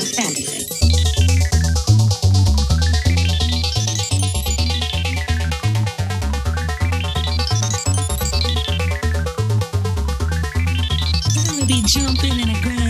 fantasy. Gonna be jumping in a ground.